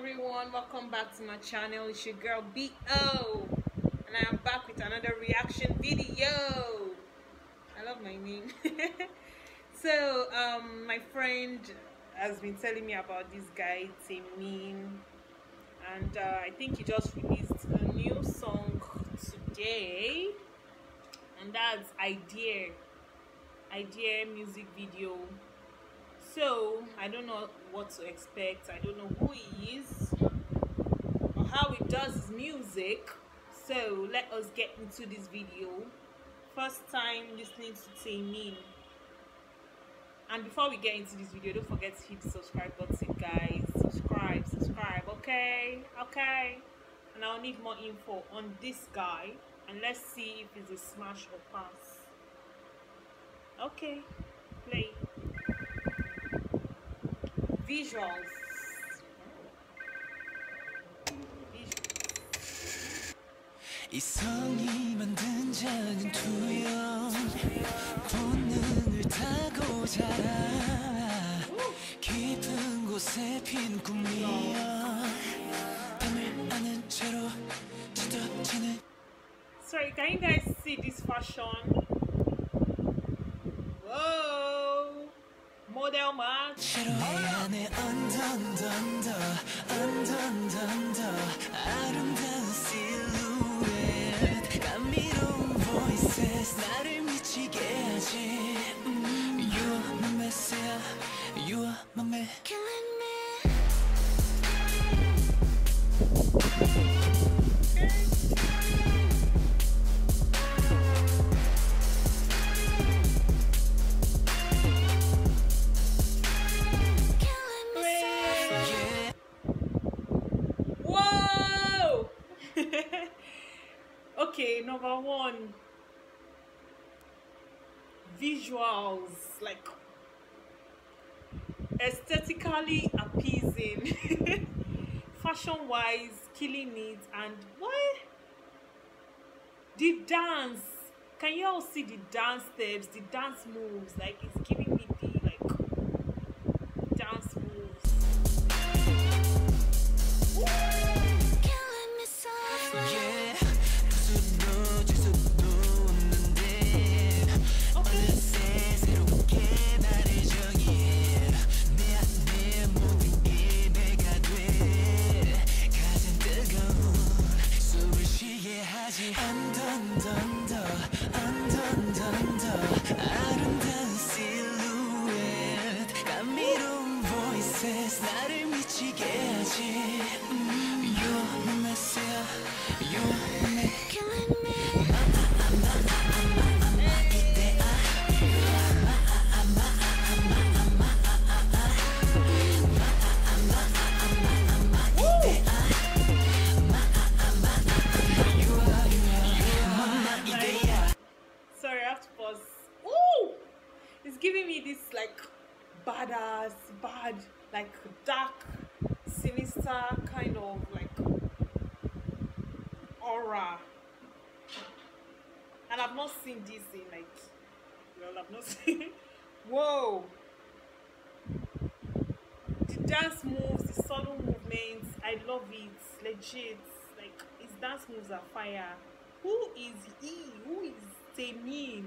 everyone welcome back to my channel. It's your girl bo and i am back with another reaction video. I love my name. So um my friend has been telling me about this guy Taemin and uh, i think he just released a new song today and that's idea idea music video so i don't know what to expect. I don't know who he is or how he does his music. So let us get into this video. First time listening to Taemin and before we get into this video don't forget to hit the subscribe button guys. Subscribe subscribe okay? Okay? And i'll need more info on this guy. And let's see if it's a smash or pass. Okay play visuals. 이성이 만든 작은 투영 본능을 타고 자라 깊은 곳에 핀 꿈이야 밤을 아는 채로 Sorry, can you guys see this fashion? 돼요 막 You are my man. Number one. Visuals, like aesthetically appeasing, fashion wise, killing it, and what? The dance. Can you all see the dance steps, the dance moves? Like it's giving giving me this like badass, bad, like dark, sinister kind of like aura. And I've not seen this in like, well, I've not seen. Whoa! The dance moves, the subtle movements, I love it. Legit. Like, his dance moves are fire. Who is he? Who is Taemin?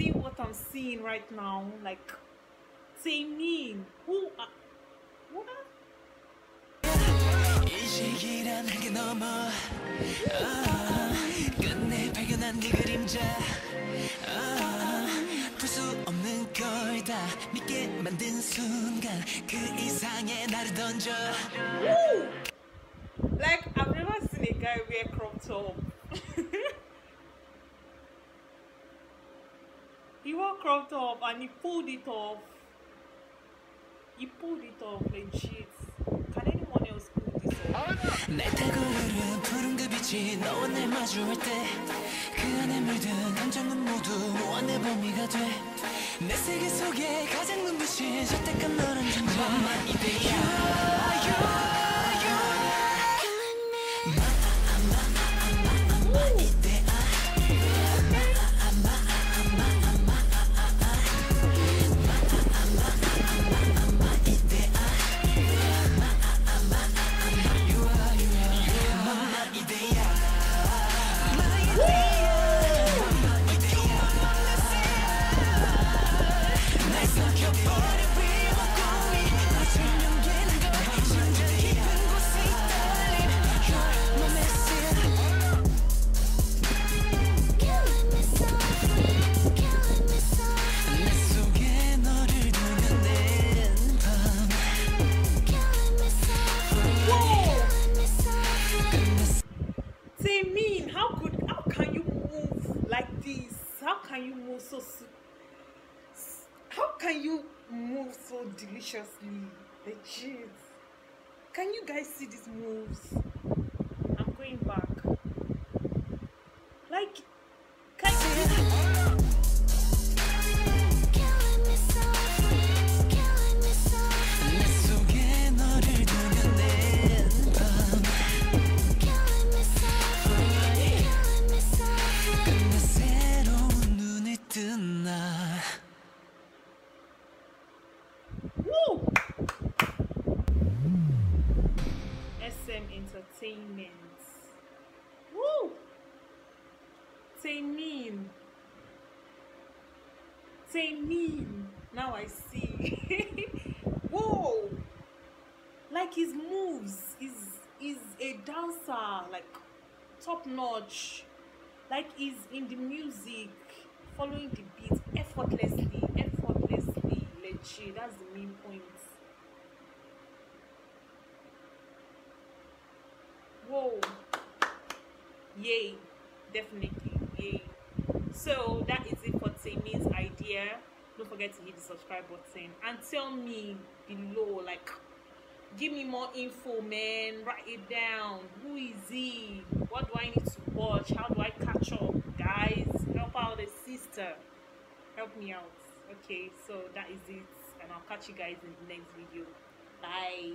Are you all seeing what I'm seeing right now? Like, Taemin. Who are, what? 이 시기란 한계 넘어 아, 끝내 발견한 네 그림자 아, 풀수 없는 걸 다 믿게 만든 순간 그 이상의 나를 던져 Woo! Like I've never seen a guy wear crop top. He wore crop top and he pulled it off. He pulled it off legit. Can anyone 날 타고 흐른 푸른 그 빛이 너와 날 마주할 때그 안에 물든 감정은 모두 무한의 범위가 돼 내 세계 속에 가장 눈부신 저택한 너란 존재 맘마 how could how can you move like this? How can you move so how can you move so deliciously? Legit. Can you guys see these moves? I'm going back. Mean. Say mean. Now I see. Whoa! Like his moves is is a dancer, like top notch. Like he's in the music, following the beat effortlessly, effortlessly. Legit, that's the main point. Whoa. Yay. Definitely. So that is it for Tami's idea. Don't forget to hit the subscribe button and tell me below, like, give me more info, man. Write it down. Who is he? What do I need to watch? How do I catch up, guys? Help out the sister. Help me out. Okay, so that is it, and I'll catch you guys in the next video. Bye.